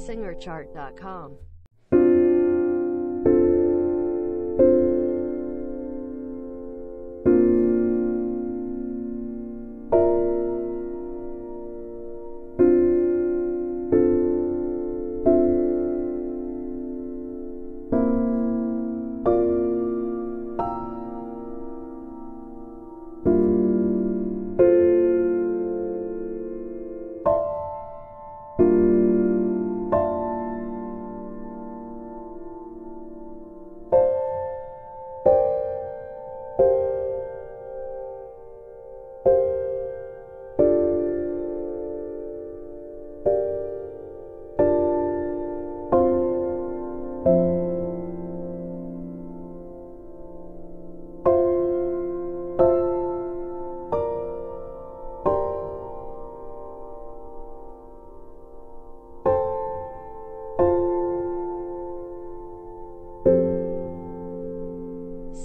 SingerChart.com.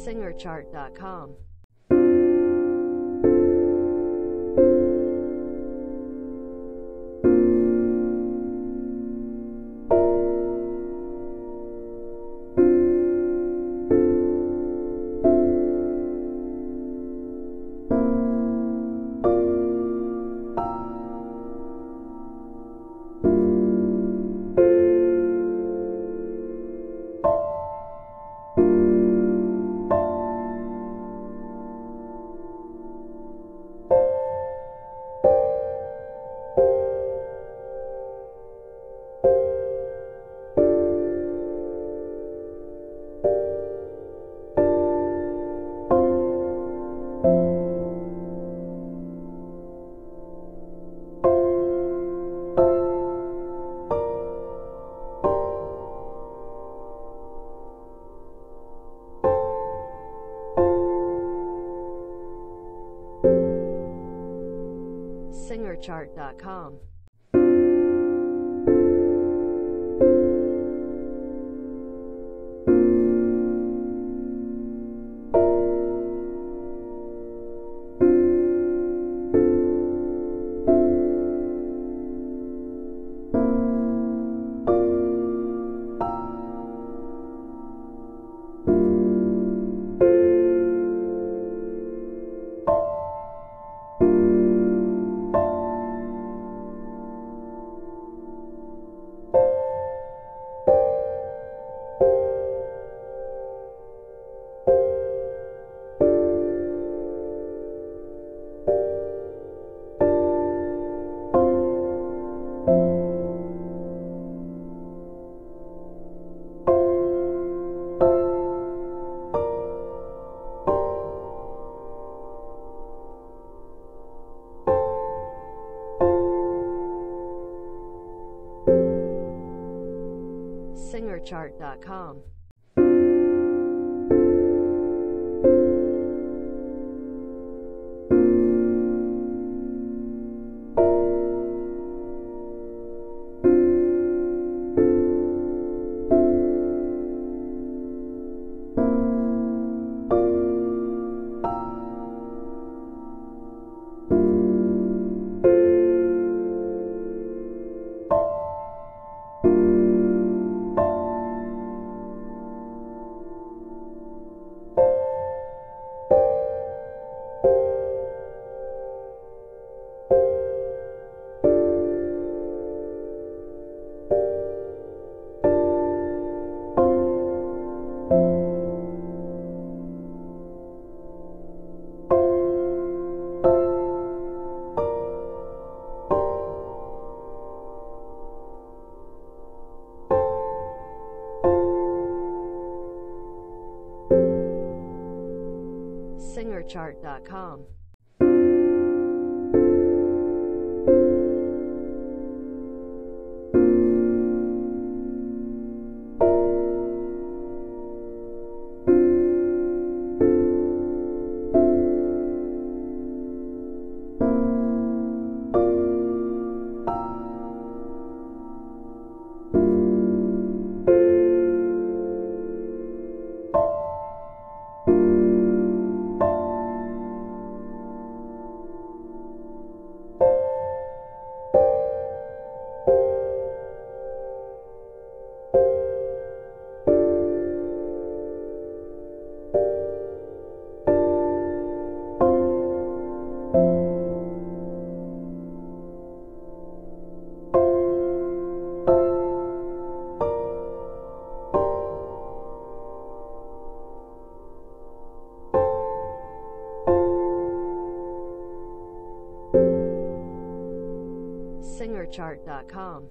SingerChart.com. SingerChart.com. SingerChart.com. SingerChart.com. SingerChart.com.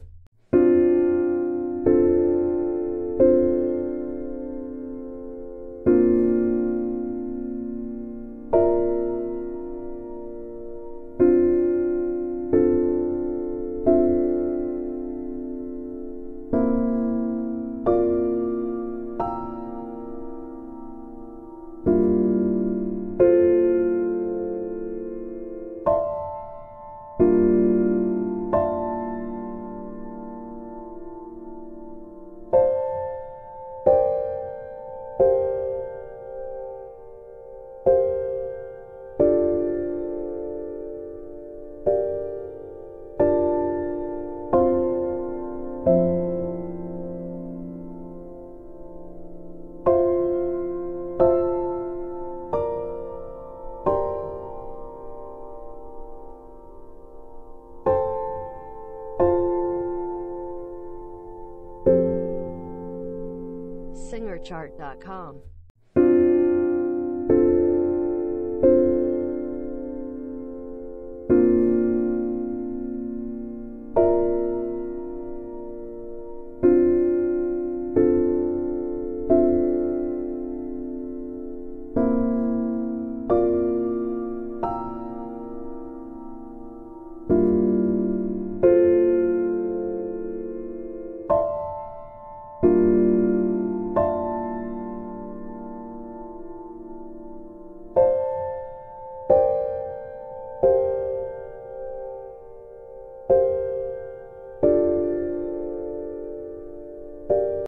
SingerChart.com.